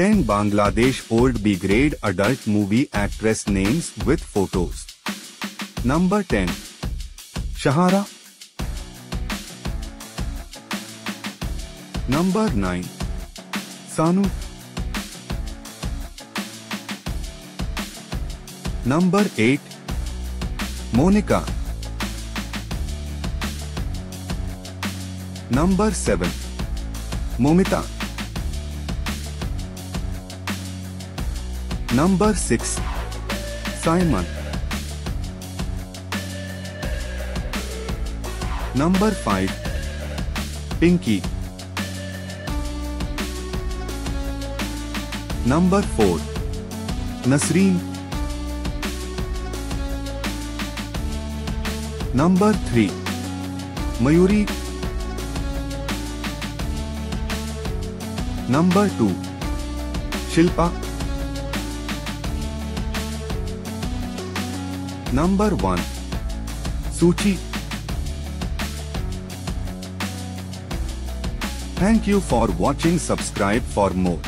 10 Bangladesh old B grade adult movie actress names with photos. Number 10. Shahara. Number 9. Sanu. Number 8. Monica. Number 7. Momita. Number 6. Simon. Number 5. Pinky. Number 4. Nasreen. Number 3. Mayuri. Number 2. Shilpa. Number one सूची thank you for watching subscribe for more